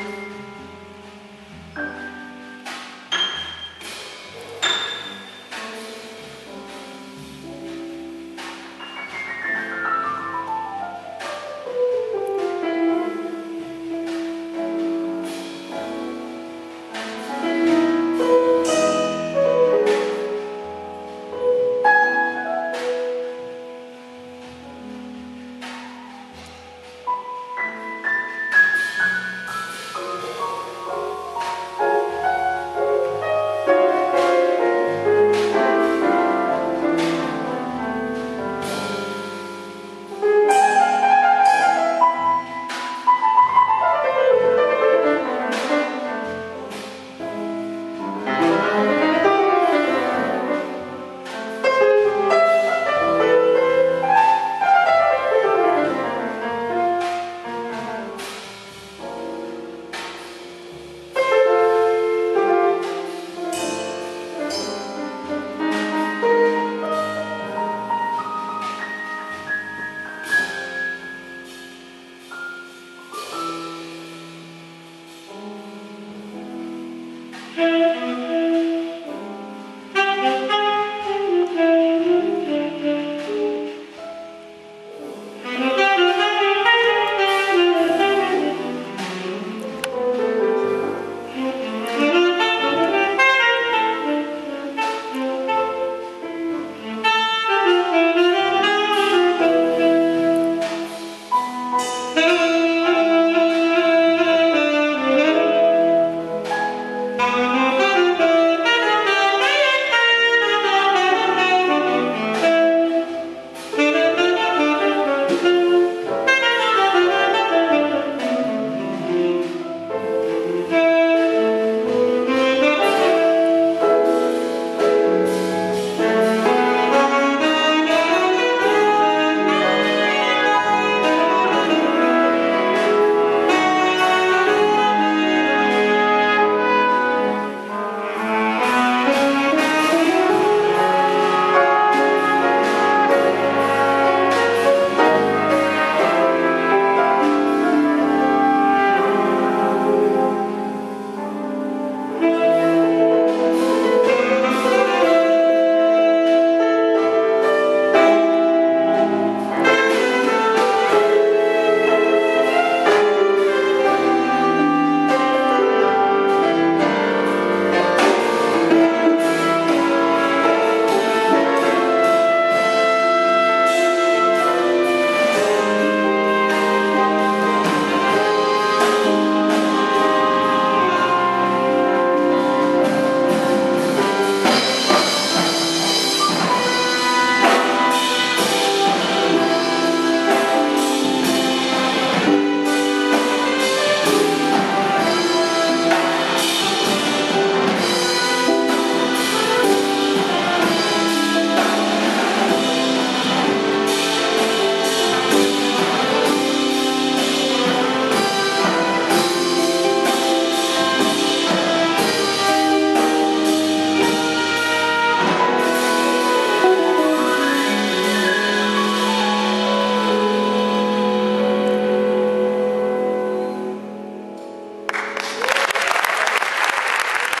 Amen.